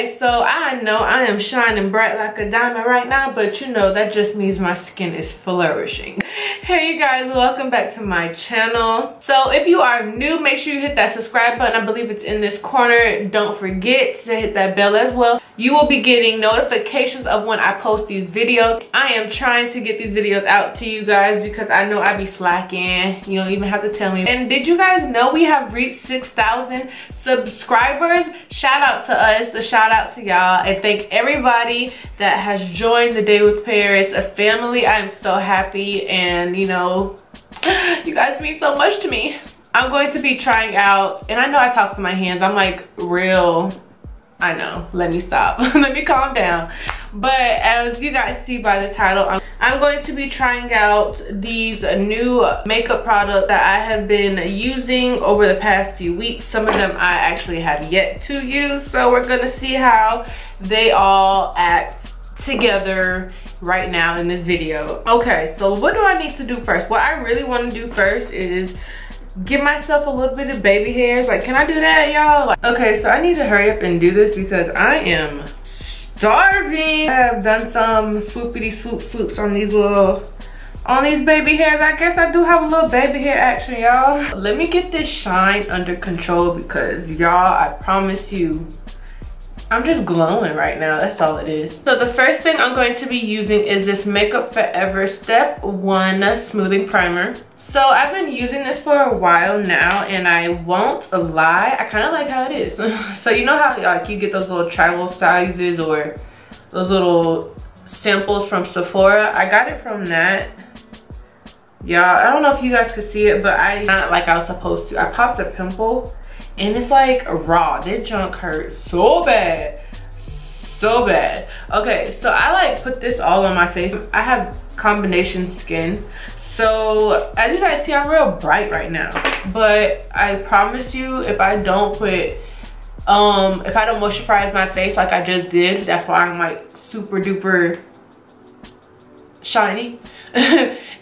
Okay, so I know I am shining bright like a diamond right now, but you know, that just means my skin is flourishing. Hey you guys, welcome back to my channel. So if you are new, make sure you hit that subscribe button. I believe it's in this corner. Don't forget to hit that bell as well. You will be getting notifications of when I post these videos. I am trying to get these videos out to you guys because I know I be slacking. You don't even have to tell me. And did you guys know we have reached 6,000 subscribers? Shout out to us, a shout out to y'all, and thank everybody that has joined the Day with Paris, a family. I am so happy and you know, you guys mean so much to me. I'm going to be trying out, and I know I talk to my hands, I'm like real I know, let me stop. let me calm down. But as you guys see by the title, I'm, I'm, going to be trying out these new makeup products that I have been using over the past few weeks. Some of them I actually have yet to use. So we're gonna see how they all act together right now in this video. Okay, so what do I need to do first? What I really wanna do first is give myself a little bit of baby hairs. Like, can I do that, y'all? Like, okay, so I need to hurry up and do this because I am starving. I have done some swoopity swoop swoops on these little, on these baby hairs. I guess I do have a little baby hair action, y'all. Let me get this shine under control because y'all, I promise you, I'm just glowing right now, that's all it is. So the first thing I'm going to be using is this Makeup Forever Step 1 Smoothing Primer. So I've been using this for a while now and I won't lie, I kind of like how it is. so you know how like you get those little travel sizes or those little samples from Sephora? I got it from that. Y'all, I don't know if you guys could see it, but I not like I was supposed to. I popped a pimple and it's like raw. That junk hurt so bad. So bad. Okay, so I like put this all on my face. I have combination skin. So as you guys see, I'm real bright right now. But I promise you, if I don't put, um, if I don't moisturize my face like I just did, that's why I'm like super duper shiny.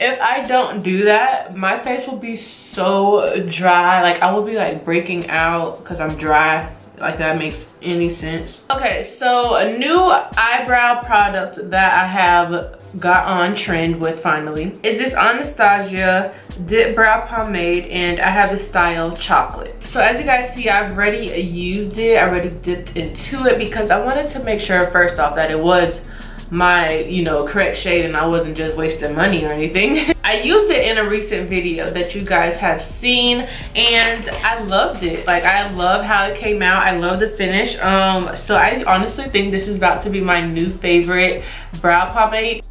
if I don't do that, my face will be so dry. Like I will be like breaking out because I'm dry. Like that makes any sense. Okay, so a new eyebrow product that I have got on trend with finally is this Anastasia Dip Brow Pomade and I have the style Chocolate. So as you guys see, I've already used it. I already dipped into it because I wanted to make sure first off that it was my you know correct shade and I wasn't just wasting money or anything. I used it in a recent video that you guys have seen and I loved it. Like I love how it came out. I love the finish. Um so I honestly think this is about to be my new favorite brow pomade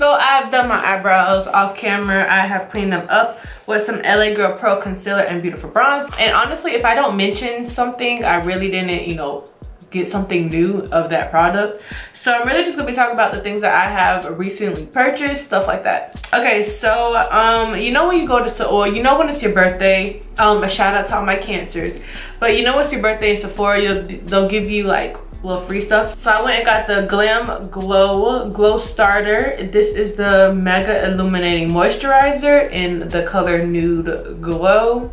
So I've done my eyebrows off camera. I have cleaned them up with some LA Girl Pro Concealer and Beautiful Bronze. And honestly, if I don't mention something, I really didn't, you know, get something new of that product. So I'm really just gonna be talking about the things that I have recently purchased, stuff like that. Okay, so um, you know when you go to Sephora, you know when it's your birthday, um, a shout out to all my cancers, but you know when it's your birthday in Sephora, they'll give you like little free stuff. So I went and got the Glam Glow Glow Starter. This is the Mega Illuminating Moisturizer in the color Nude Glow.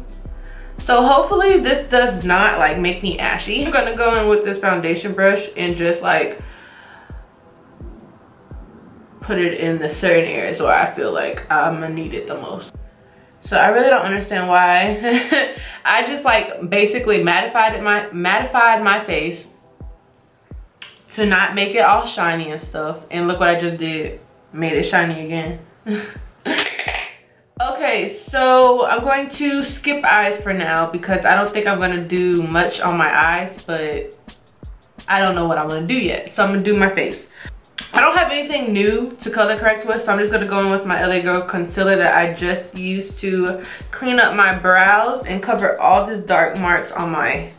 So hopefully this does not like make me ashy. I'm gonna go in with this foundation brush and just like put it in the certain areas where I feel like I'm gonna need it the most. So I really don't understand why. I just like basically mattified my mattified my face to not make it all shiny and stuff. And look what I just did. Made it shiny again. okay, so I'm going to skip eyes for now because I don't think I'm going to do much on my eyes, but I don't know what I'm going to do yet. So I'm going to do my face. I don't have anything new to color correct with, so I'm just going to go in with my LA Girl concealer that I just used to clean up my brows and cover all the dark marks on my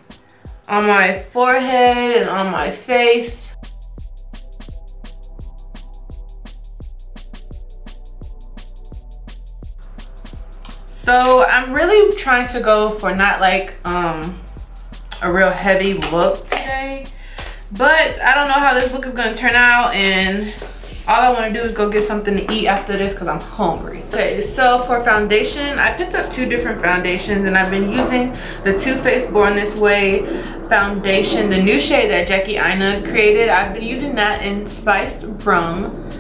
on my forehead and on my face. So I'm really trying to go for not like um, a real heavy look today. But I don't know how this look is gonna turn out and all I want to do is go get something to eat after this because I'm hungry. Okay, so for foundation, I picked up two different foundations and I've been using the Too Faced Born This Way foundation, the new shade that Jackie Aina created. I've been using that in Spiced Rum.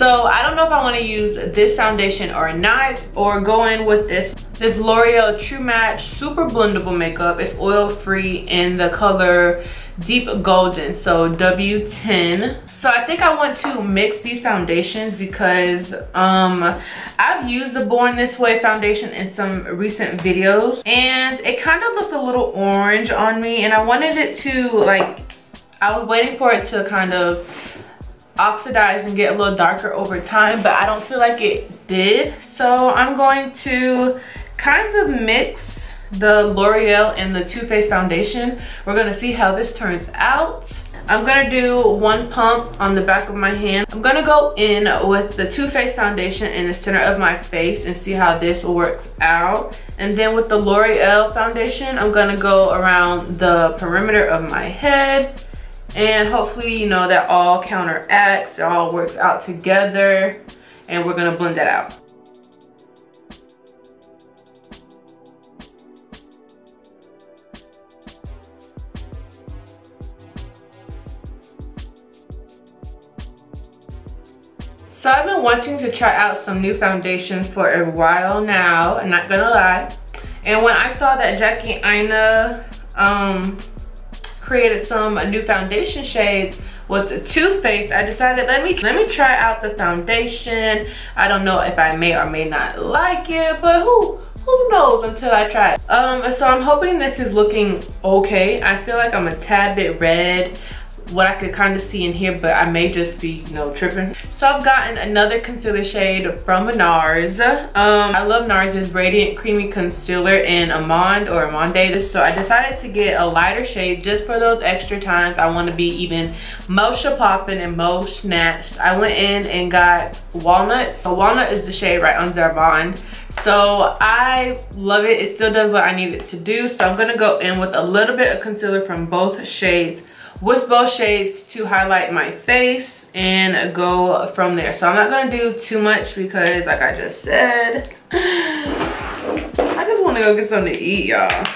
So I don't know if I want to use this foundation or not or go in with this this L'Oreal True Match Super Blendable Makeup. It's oil free in the color deep golden so w10 so i think i want to mix these foundations because um i've used the born this way foundation in some recent videos and it kind of looks a little orange on me and i wanted it to like i was waiting for it to kind of oxidize and get a little darker over time but i don't feel like it did so i'm going to kind of mix the L'Oreal and the Too Faced foundation. We're gonna see how this turns out. I'm gonna do one pump on the back of my hand. I'm gonna go in with the Too Faced foundation in the center of my face and see how this works out. And then with the L'Oreal foundation, I'm gonna go around the perimeter of my head and hopefully, you know, that all counteracts, it all works out together and we're gonna blend that out. So I've been wanting to try out some new foundations for a while now, I'm not gonna lie. And when I saw that Jackie Aina um, created some new foundation shades with the Too Faced, I decided let me let me try out the foundation. I don't know if I may or may not like it, but who who knows until I try it. Um, so I'm hoping this is looking okay. I feel like I'm a tad bit red what I could kind of see in here, but I may just be, you know, tripping. So I've gotten another concealer shade from NARS. Um, I love NARS's Radiant Creamy Concealer in Amande or Amande. So I decided to get a lighter shade just for those extra times I want to be even motion popping and mo snatched. I went in and got Walnut. So Walnut is the shade right on Zerbond. So I love it. It still does what I need it to do. So I'm going to go in with a little bit of concealer from both shades with both shades to highlight my face and go from there. So I'm not gonna do too much because like I just said, I just wanna go get something to eat, y'all.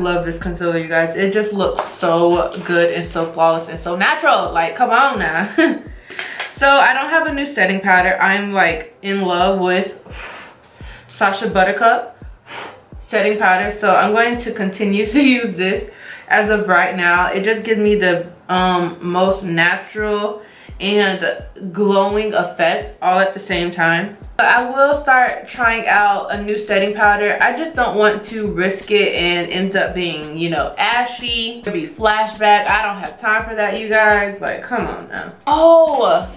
Love this concealer, you guys. It just looks so good and so flawless and so natural. Like, come on now. so I don't have a new setting powder. I'm like in love with Sacha Buttercup setting powder. So I'm going to continue to use this as of right now. It just gives me the um, most natural and glowing effect all at the same time. I will start trying out a new setting powder. I just don't want to risk it and end up being, you know, ashy, It'll be flashback. I don't have time for that, you guys. Like, come on now. Oh,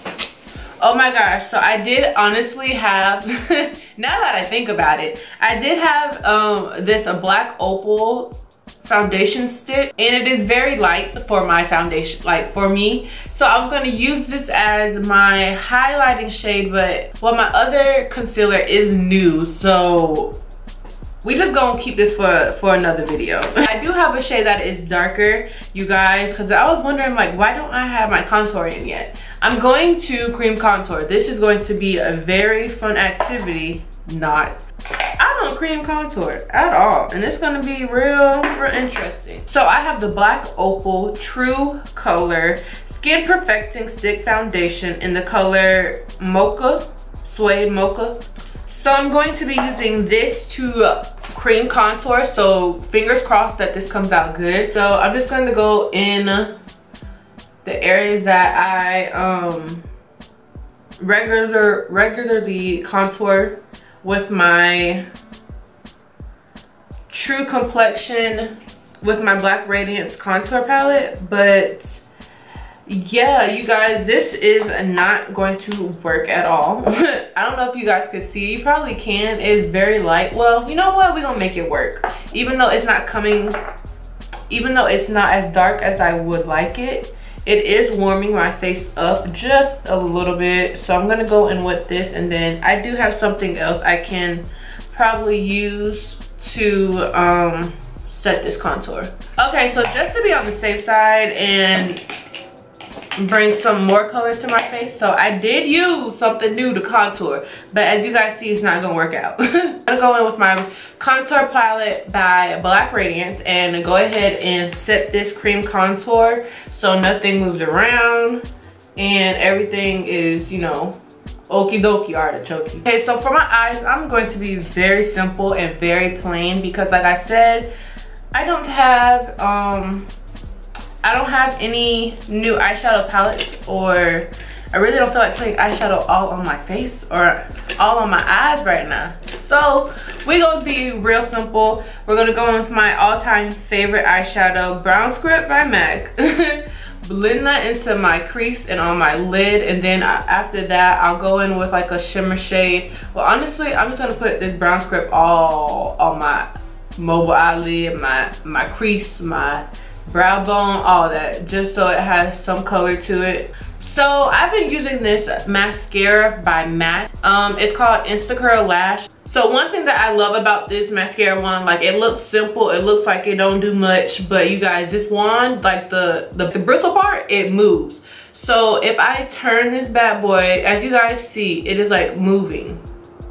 oh my gosh. So I did honestly have, now that I think about it, I did have um, this a black opal foundation stick and it is very light for my foundation like for me so i'm going to use this as my highlighting shade but well my other concealer is new so we just gonna keep this for for another video i do have a shade that is darker you guys because i was wondering like why don't i have my contour in yet i'm going to cream contour this is going to be a very fun activity not I don't cream contour at all. And it's gonna be real, real interesting. So I have the Black Opal True Color Skin Perfecting Stick Foundation in the color Mocha, Suede Mocha. So I'm going to be using this to cream contour. So fingers crossed that this comes out good. So I'm just going to go in the areas that I um, regular regularly contour with my true complexion with my Black Radiance contour palette, but yeah, you guys, this is not going to work at all. I don't know if you guys can see. You probably can. It's very light. Well, you know what? We're to make it work. Even though it's not coming, even though it's not as dark as I would like it, it is warming my face up just a little bit. So I'm to go in with this. And then I do have something else I can probably use to um, set this contour. Okay, so just to be on the safe side and bring some more color to my face. So I did use something new to contour, but as you guys see, it's not gonna work out. I'm gonna go in with my contour palette by Black Radiance and go ahead and set this cream contour so nothing moves around and everything is, you know, okie dokie artichoke. Okay, so for my eyes, I'm going to be very simple and very plain because like I said, I don't have um I don't have any new eyeshadow palettes or I really don't feel like putting eyeshadow all on my face or all on my eyes right now. So we're gonna be real simple. We're gonna go in with my all-time favorite eyeshadow, Brown Script by MAC. Blend that into my crease and on my lid and then after that I'll go in with like a shimmer shade. Well honestly I'm just gonna put this Brown Script all on my mobile eyelid, my, my crease, my brow bone, all that, just so it has some color to it. So I've been using this mascara by MAC. Um, it's called Instacurl Lash. So one thing that I love about this mascara wand, like it looks simple, it looks like it don't do much, but you guys, this wand, like the, the, the bristle part, it moves. So if I turn this bad boy, as you guys see, it is like moving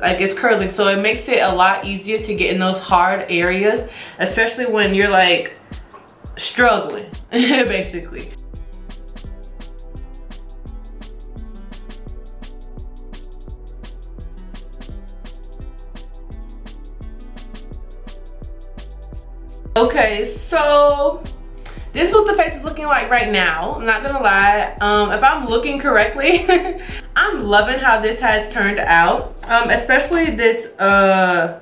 like it's curling so it makes it a lot easier to get in those hard areas especially when you're like struggling, basically. Okay, so this is what the face is looking like right now. I'm not gonna lie. Um, if I'm looking correctly, I'm loving how this has turned out. Um, especially this uh,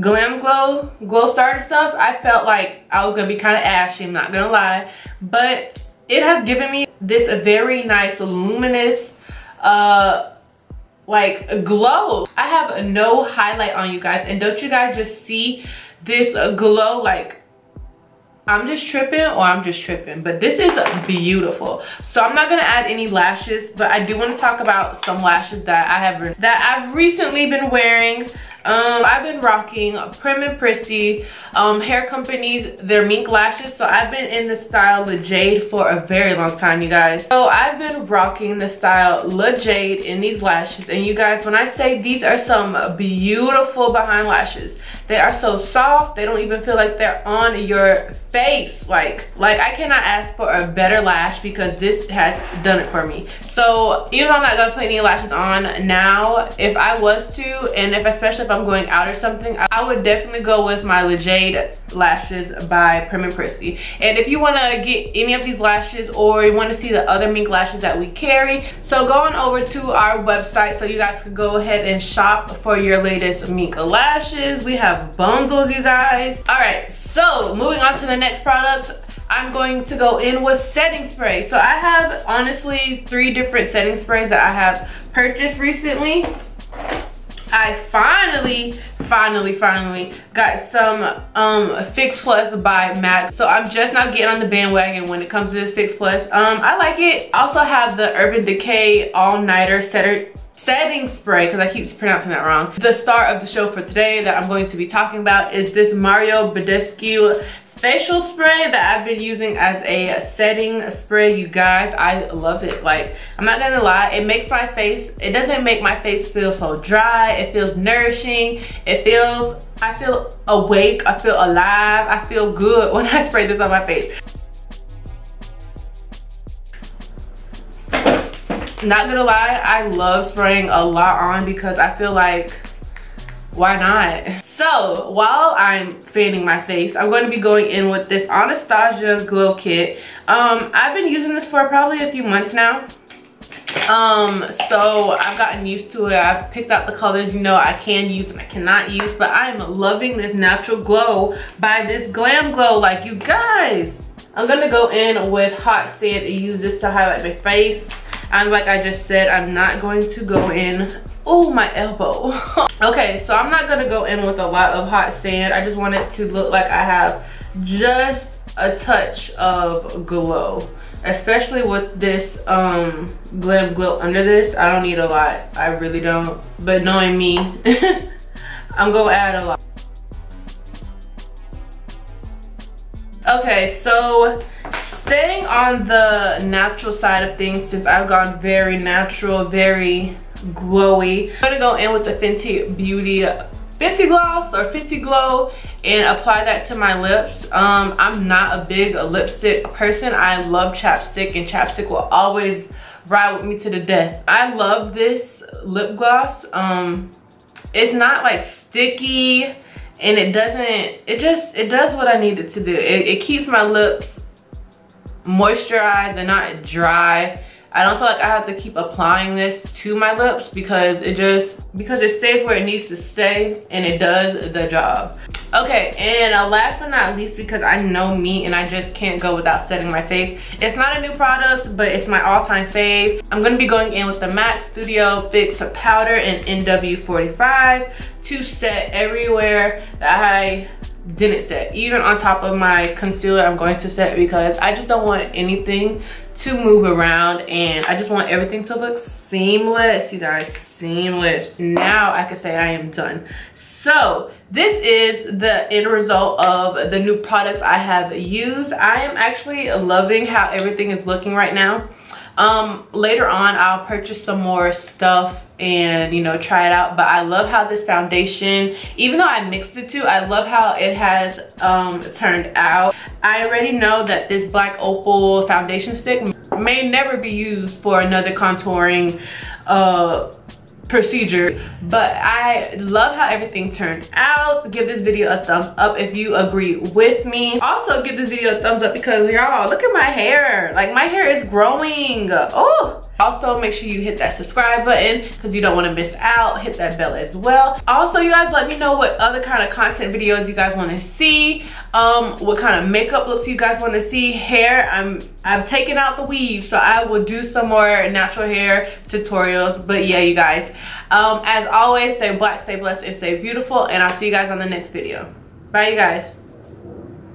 Glam Glow Glow Starter stuff, I felt like I was gonna be kind of ashy, I'm not gonna lie. But it has given me this very nice luminous uh like glow. I have no highlight on you guys and don't you guys just see this glow like I'm just tripping or I'm just tripping but this is beautiful so I'm not gonna add any lashes but I do want to talk about some lashes that I have that I've recently been wearing um, I've been rocking Prim and Prissy um, hair companies, their mink lashes. So I've been in the style Le Jade for a very long time, you guys. So I've been rocking the style Le Jade in these lashes. And you guys, when I say these are some beautiful behind lashes, they are so soft. They don't even feel like they're on your face. Like, like I cannot ask for a better lash because this has done it for me. So even though I'm not gonna put any lashes on now, if I was to, and if especially if I'm going out or something, I would definitely go with my Lejade lashes by Prim and Prissy. And if you wanna get any of these lashes or you wanna see the other mink lashes that we carry, so go on over to our website so you guys can go ahead and shop for your latest mink lashes. We have bundles, you guys. All right, so moving on to the next product. I'm going to go in with setting spray. So I have honestly three different setting sprays that I have purchased recently. I finally, finally, finally got some um, Fix Plus by MAC. So I'm just now getting on the bandwagon when it comes to this Fix Plus. Um, I like it. I also have the Urban Decay All Nighter Setter setting spray because I keep pronouncing that wrong. The star of the show for today that I'm going to be talking about is this Mario Badescu facial spray that I've been using as a setting spray, you guys. I love it. Like, I'm not gonna lie, it makes my face, it doesn't make my face feel so dry. It feels nourishing. It feels, I feel awake. I feel alive. I feel good when I spray this on my face. Not gonna lie, I love spraying a lot on because I feel like why not? So while I'm fanning my face, I'm going to be going in with this Anastasia Glow Kit. Um, I've been using this for probably a few months now. um so i've gotten used to it i've picked out the colors you know i can use and i cannot use but i'm loving this natural glow by this glam glow like you guys i'm gonna go in with hot sand and use this to highlight my face and like i just said i'm not going to go in. Oh my elbow. Okay so i'm not gonna go in with a lot of hot sand. I just want it to look like i have just a touch of glow. Especially with this um glam glow under this i don't need a lot. I really don't. But knowing me i'm gonna add a lot. Okay so on the natural side of things since i've gone very natural very glowy i'm gonna go in with the fenty beauty Fenty Gloss or Fenty Glow and apply that to my lips. Um, I'm not a big lipstick person. I love chapstick and chapstick will always ride with me to the death. I love this lip gloss. Um, it's not like sticky and it doesn't, it just, it does what I need it to do. It, it keeps my lips moisturized and not dry. I don't feel like I have to keep applying this to my lips because it just, because it stays where it needs to stay and it does the job. Okay, and uh, last but not least, because I know me and I just can't go without setting my face. It's not a new product, but it's my all-time fave. I'm gonna be going in with the MAC Studio Fix Powder in NW45 to set everywhere that I didn't set. Even on top of my concealer, I'm going to set because I just don't want anything to move around and I just want everything to look seamless, you guys, seamless. Now I can say I am done. So this is the end result of the new products I have used. I am actually loving how everything is looking right now. Um, later on, I'll purchase some more stuff and you know try it out. But i love how this foundation even though i mixed the two i love how it has um turned out. I already know that this black opal foundation stick may never be used for another contouring uh procedure but i love how everything turned out. Give this video a thumbs up if you agree with me. Also give this video a thumbs up because y'all look at my hair. Like my hair is growing. Oh also make sure you hit that subscribe button because you don't want to miss out. Hit that bell as well. Also you guys let me know what other kind of content videos you guys want to see um what kind of makeup looks you guys want to see. Hair i'm i've taken out the weave so i will do some more natural hair tutorials. But yeah you guys um as always stay black stay blessed and stay beautiful and i'll see you guys on the next video. Bye you guys